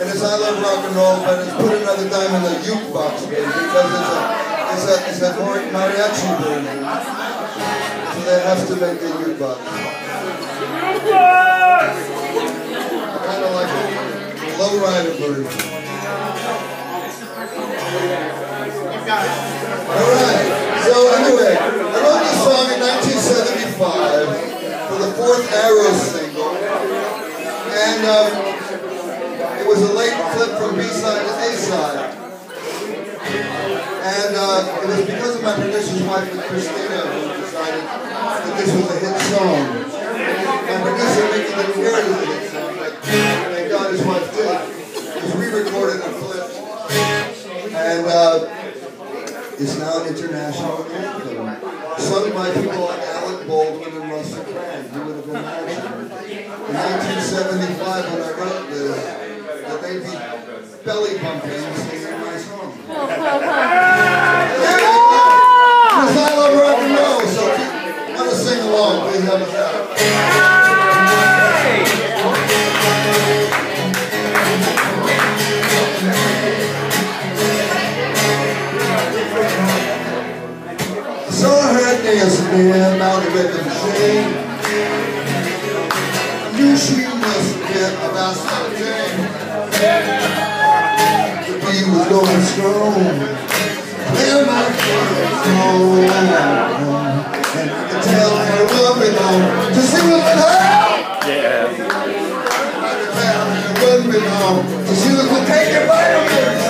and it's I Love Rock and Roll, but it's Put Another Dime in the Jukebox version because it's a, it's a, it's a mariachi version. So they have to make the jukebox. Kind of like a lowrider version. Alright, so anyway, I wrote this song in 1975 for the fourth Arrow single. And um, was a late flip from B-side to A-side. And uh, it was because of my producer's wife, Christina, who decided that this was a hit song. My producer, Mickie, didn't hear it as a hit song, but thank God his wife did. It was re-recorded and flipped. And uh, is now an international anthem, sung by people like Alec Baldwin and Russell Brand. You would have imagined. In 1975, when I wrote this, that they'd be belly pumping singing my song. Because I love rock and roll, so you want sing along, please help us out. dancing out of the machine. Knew she must get about 17. The beat was going strong. Playing my song. And you can tell loving on to sing with her. Yeah. I can tell loving on to her. Take your vitamins.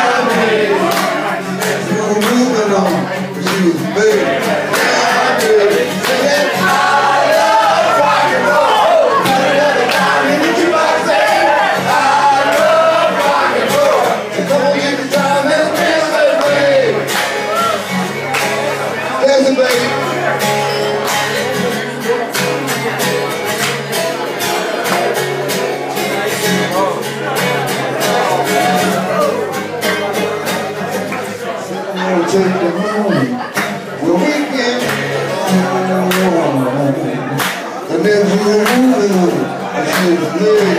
you home where we And have